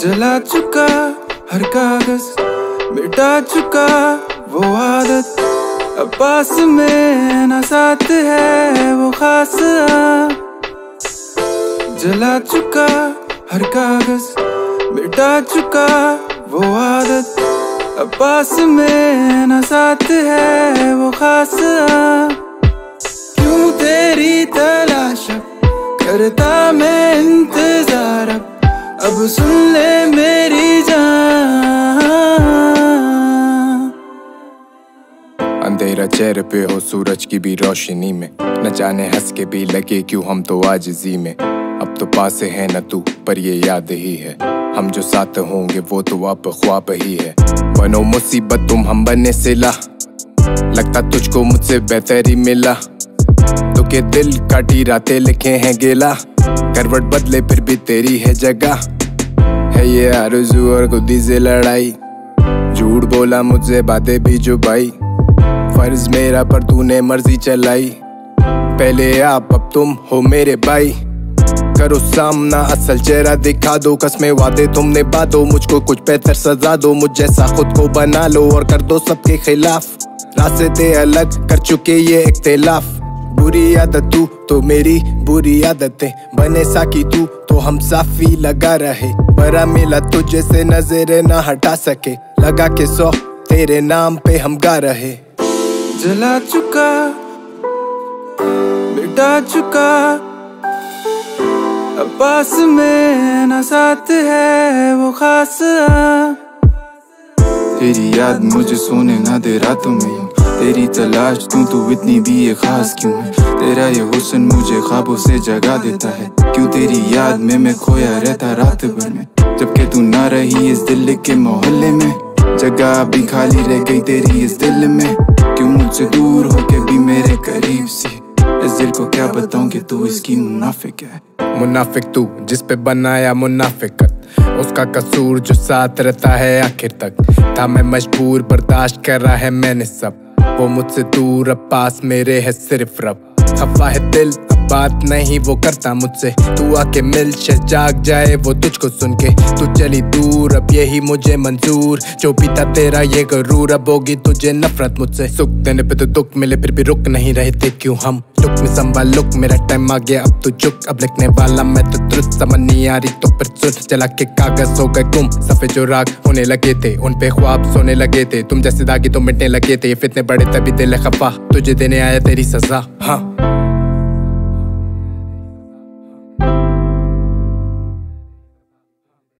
जला चुका हर कागज़, मिटा चुका वो आदत। अब पास में न साथ है वो खास जला चुका हर कागज़, मिटा चुका वो आदत। अब पास में न साथ है वो खास क्यों तेरी तलाश करता मैं इंतज़ार? अब अब सुन ले मेरी जान। अंधेरा चेहरे पे हो सूरज की भी रोशनी में। न जाने हंस के भी लगे क्यों हम तो आज जी में। अब तो पास है न तू, पर ये याद ही है। हम जो साथ होंगे वो तो आप ख्वाब ही है। बनो मुसीबत तुम हम बने सिला लगता तुझको मुझसे बेहतर ही मिला। तो के दिल काटी रातें लिखे हैं गेला। करवट बदले फिर भी तेरी है जगह। ये आरज़ू और खुदी से लड़ाई। झूठ बोला मुझसे, बातें भी भाई फ़र्ज़ मेरा, पर तूने मर्ज़ी चलाई। पहले आप, अब तुम हो मेरे भाई। करो सामना, असल चेहरा दिखा दो, कसमे वादे तुमने बादो मुझको कुछ बेहतर सजा दो, मुझ जैसा खुद को बना लो और कर दो सबके खिलाफ। रास्ते अलग कर चुके ये इख्तिलाफ। बुरी आदत तू तो मेरी बुरी आदतें। बने साकी तू तो हम साफी लगा रहे। बरा मिला तुझे से नज़र न हटा सके। लगा के सौ, तेरे नाम पे हम गा रहे। जला चुका, मिटा चुका। अब पास में न साथ है वो खास। तेरी याद मुझे सोने ना दे रातों में तेरी तलाश तू तू इतनी भी ये खास क्यों है? तेरा ये हुसन मुझे ख्वाबों से जगा देता है। क्यों तेरी याद में मैं खोया रहता रात भर में? जबकि तू ना रही इस दिल के मोहल्ले में। जगह भी खाली रह गई तेरी इस दिल में। क्यों मुझसे दूर होके भी मेरे करीब सी? इस दिल को क्या बताऊँ कि तू इसकी मुनाफिक है? मुनाफिक तू, जिस पे बनाया मुनाफिकत। उसका कसूर जो साथ रहता है आखिर तक। था मैं मजबूर, बर्दाश्त कर रहा है मैंने सब। वो मुझसे दूर अब पास मेरे है सिर्फ़ रब। खफा है दिल बात नहीं वो करता मुझसे। तू आके मिल जाग जाए वो तुझको सुन के तू चली दूर, अब यही मुझे मंजूर। जो पीता तेरा ये गरूर, अब होगी तुझे नफरत मुझसे। सुख देने पे तो दुख मिले, फिर भी रुक नहीं रहे थे क्यों हम? लुक में संभाल लुक, मेरा टाइम आ गया, अब तू चुक अब लिखने वाला मैं तो तुरंत समझ नहीं आ रही तो फिर सुन। चला के कागज़ हो गए गुम, सफ़ेद जो राग होने लगे थे, उन पे ख्वाब सोने लगे थे। तुम जैसे दागी तो मिटने लगे थे, ये फितने बड़े तभी दिल खफा। तुझे देने आया तेरी सजा हाँ।